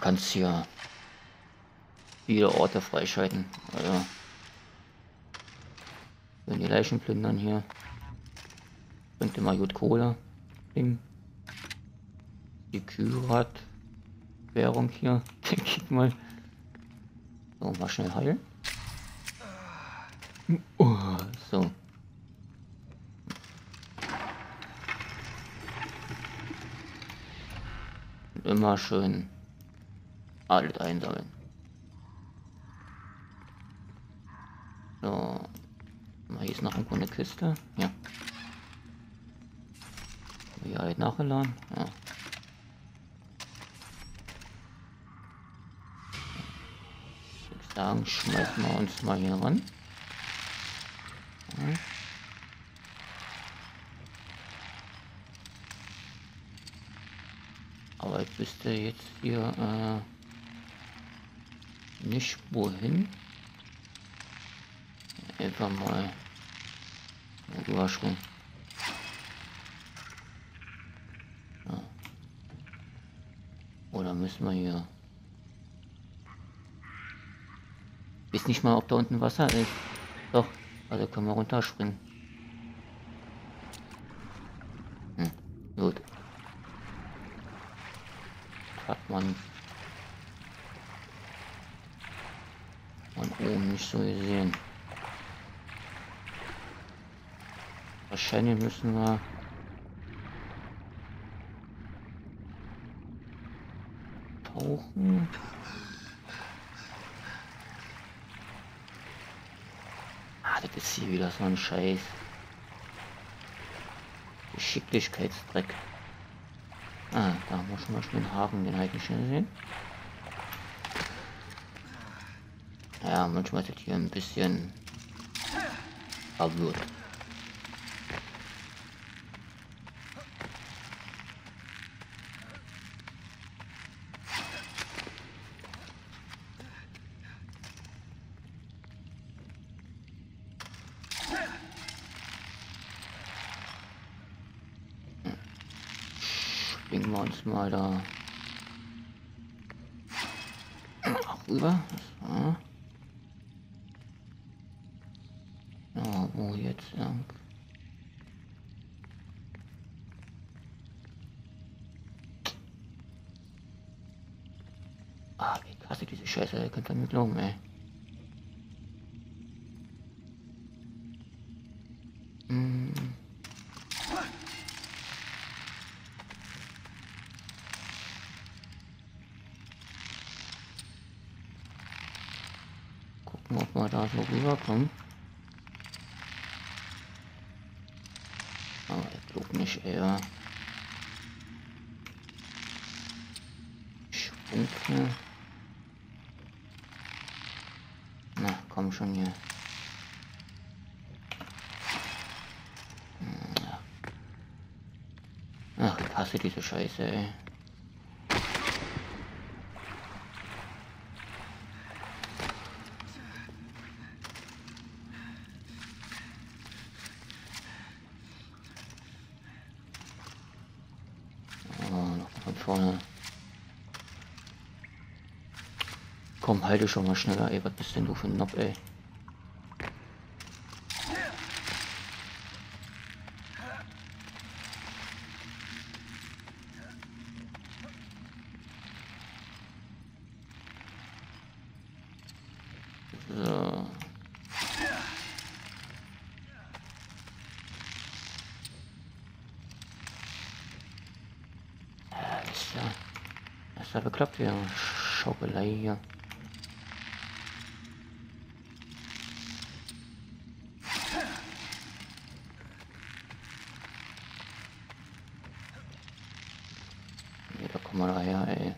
kannst hier viele Orte freischalten. Also wenn die Leichen plündern hier. Bringt immer gut Kohle. Ding. Die Kyrat Währung hier, denke ich mal. So, mal schnell heilen. Oh, so. immer schön alles einsammeln. So. Hier ist noch irgendwo eine Kiste. Ja. Ja, halt nachgeladen. Ja. Ich sagen, schmeißen wir uns mal hier ran. Aber ich wüsste jetzt hier äh, nicht wohin. Einfach mal Überschwung. Ja. Oder müssen wir hier... Ist nicht mal, ob da unten Wasser ist. Doch, also können wir runterspringen. Hm, gut. Hat man von oben nicht so gesehen. Wahrscheinlich müssen wir tauchen. Ah, das ist hier wieder so ein Scheiß. Geschicklichkeitsdreck. Ah, da haben wir schon mal schnell den Haken, den halt nicht schnell sehen. Ja, manchmal ist das hier ein bisschen verwirrt. Springen wir uns mal da rüber. So. Ja, wo jetzt lang? Ah, wie krass diese Scheiße, ihr könnt damit glauben, ey. Wir da so rüberkommen. Aber ich glaube nicht eher. Schwunke. Na, komm schon hier. Hm. Ach, ich hasse diese Scheiße, ey. Oh, noch von vorne. Komm, halte schon mal schneller, ey. Was bist denn du für ein Nob, ey? So. Ja, ist ja. Bekloppt hier. Schaukelei hier. Nee, da kommen wir daher, ey.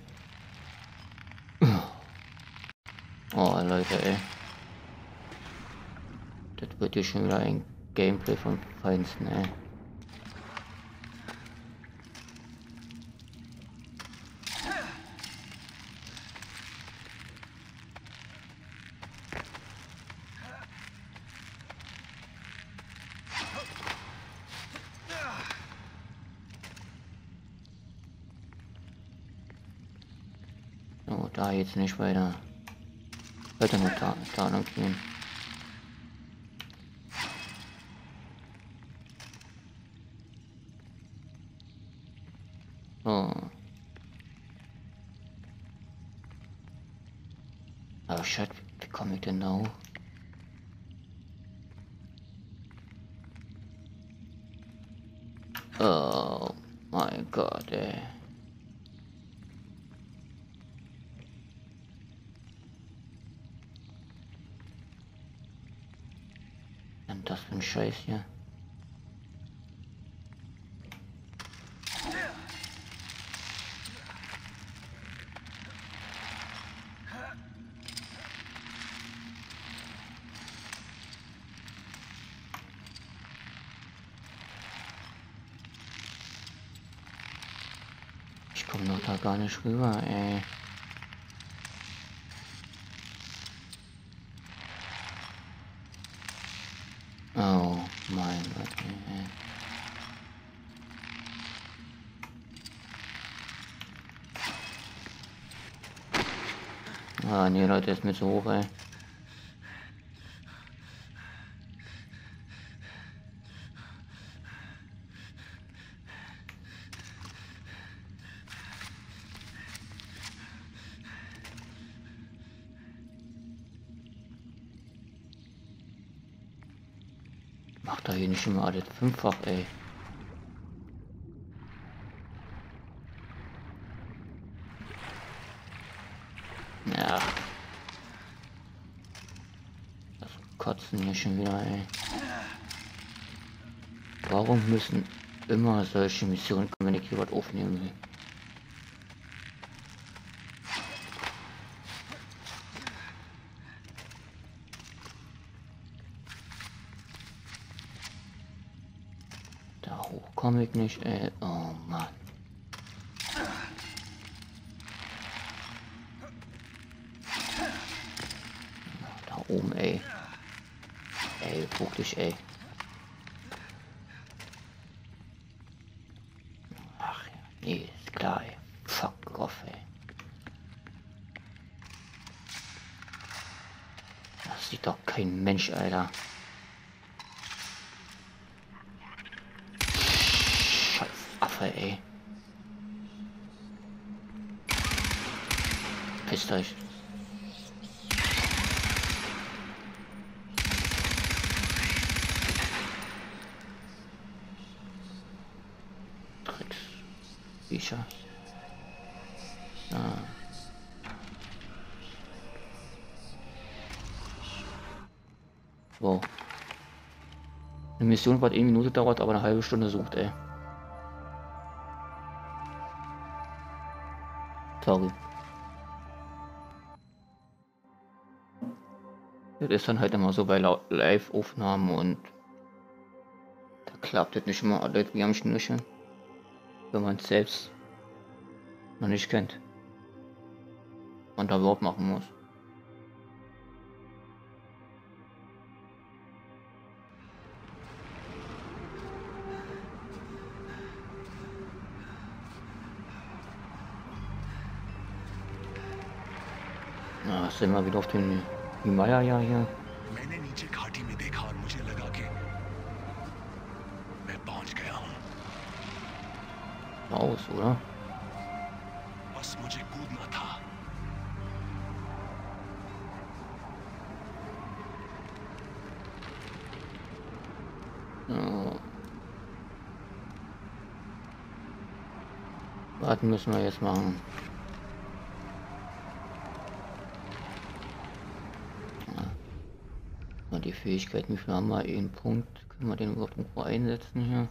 Oh, Leute, ey. Das wird hier schon wieder ein Gameplay vom Feinsten, ey. So, da jetzt nicht weiter. Weiter nur da, da lang gehen. So. Oh shit, wie komme ich denn da hoch? Oh mein Gott, ey. Das für ein Scheiß hier. Ich komme noch da gar nicht rüber, ey. Oh mein Gott, ey. Ah, nee, Leute, ist mir zu hoch, ey. Macht da hier nicht immer alles fünffach, ey. Ja. Das Kotzen hier schon wieder, ey. Warum müssen immer solche Missionen wenn ich hier was aufnehmen will? Ich nicht, ey. Oh Mann. Da oben, ey. Ey, wirklich, ey. Ach nee, ist klar, ey. Fuck off, ey. Das sieht doch kein Mensch, Alter. Scheiß Affe, ey. Pisst euch. Drecks. Viecher. Ah. Wow. Eine Mission, was eine Minute dauert, aber eine halbe Stunde sucht, ey. Sorry. Das ist dann halt immer so bei Live-Aufnahmen und da klappt das nicht immer alles wie am Schnürchen, wenn man es selbst noch nicht kennt und da überhaupt machen muss. Ach, sind wir wieder auf dem Himalaya ja, hier. Aus, oder? Ja. Warten müssen wir jetzt machen. Fähigkeiten, wie viel haben wir? Einen Punkt. Können wir den überhaupt irgendwo einsetzen hier?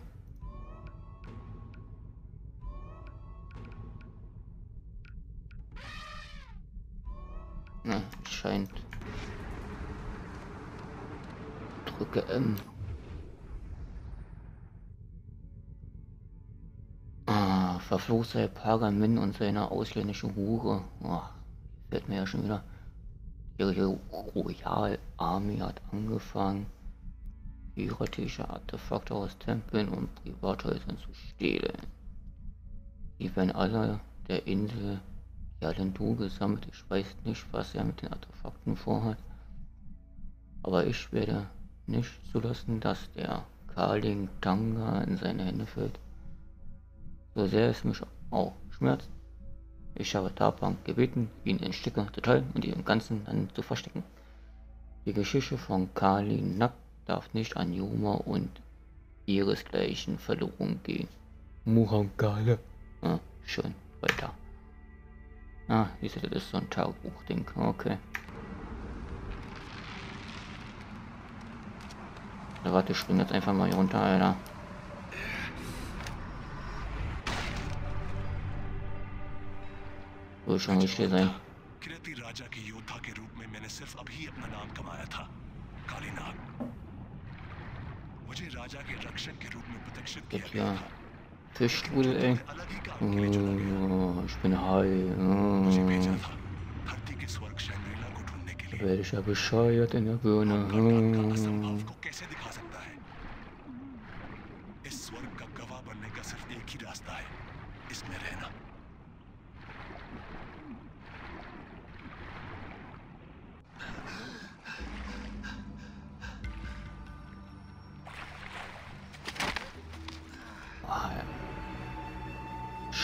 Na, scheint. Drücke M. Ah, verflucht sei Pagamin und seine ausländische Hure. Oh, fällt mir ja schon wieder. Ihre Royal Army hat angefangen, piratische Artefakte aus Tempeln und Privathäusern zu stehlen. Sie werden alle der Insel Ja, den Du gesammelt. Ich weiß nicht, was er mit den Artefakten vorhat. Aber ich werde nicht zulassen, dass der Kaling Tanga in seine Hände fällt. So sehr es mich auch schmerzt. Ich habe Tarbank gebeten, ihn in Stücke zu teilen und ihren ganzen dann zu verstecken. Die Geschichte von Kali Nack darf nicht an Yuma und ihresgleichen verloren gehen. Muhankale. Ah, schön, weiter. Ah, wie sieht das ist so ein Tagebuch-Ding. Okay. Ja, warte, ich spring jetzt einfach mal hier runter, Alter. अच्छा कृति राजा के योद्धा के रूप में मैंने सिर्फ़ अभी अपना नाम कमाया था कालीनाग मुझे राजा के रक्षक के रूप में प्रतिष्ठित किया गया था Fisch wurde ey. Oh, ich bin high. Oh. Welcher bescheuert in der Birne. Oh. इस स्वर्ग का गवाह बनने का सिर्फ़ एक ही रास्ता है इसमें रहना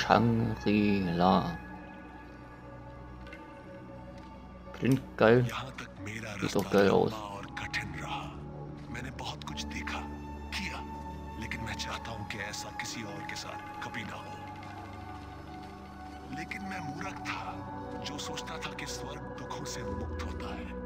Shangri-La. Klingt geil. ये तो गए हो। लंबा और कठिन रहा मैंने बहुत कुछ देखा किया लेकिन मैं चाहता हूँ कि ऐसा किसी और के साथ कभी ना हो लेकिन मैं मूर्ख था जो सोचता था कि स्वर्ग दुखों से मुक्त होता है